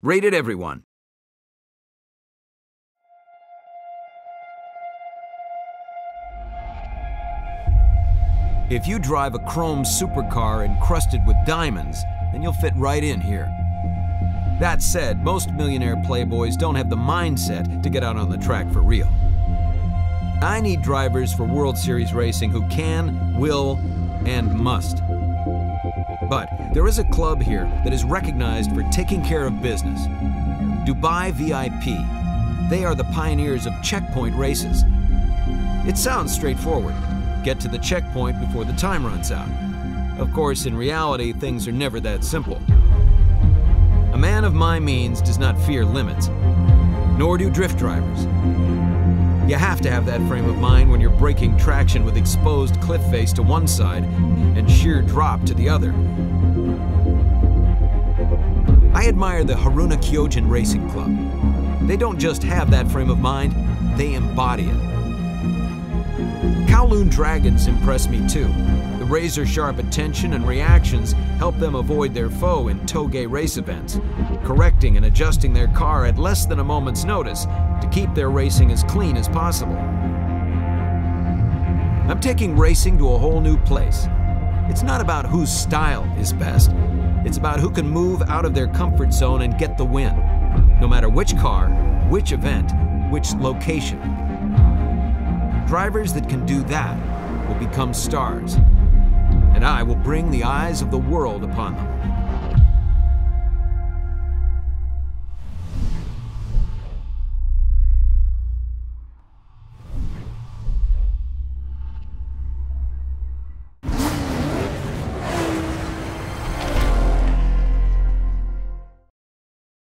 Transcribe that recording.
Rated everyone. If you drive a chrome supercar encrusted with diamonds, then you'll fit right in here. That said, most millionaire playboys don't have the mindset to get out on the track for real. I need drivers for World Series racing who can, will, and must. But there is a club here that is recognized for taking care of business Dubai VIP. They are the pioneers of checkpoint races. It sounds straightforward get to the checkpoint before the time runs out. Of course, in reality, things are never that simple. A man of my means does not fear limits, nor do drift drivers. You have to have that frame of mind when you're breaking traction with exposed cliff face to one side and sheer drop to the other. I admire the Haruna Kyojin Racing Club. They don't just have that frame of mind, they embody it. Kowloon Dragons impress me too. The razor sharp attention and reactions help them avoid their foe in Touge race events, correcting and adjusting their car at less than a moment's notice to keep their racing as clean as possible. I'm taking racing to a whole new place. It's not about whose style is best, it's about who can move out of their comfort zone and get the win, no matter which car, which event, which location. Drivers that can do that will become stars, and I will bring the eyes of the world upon them.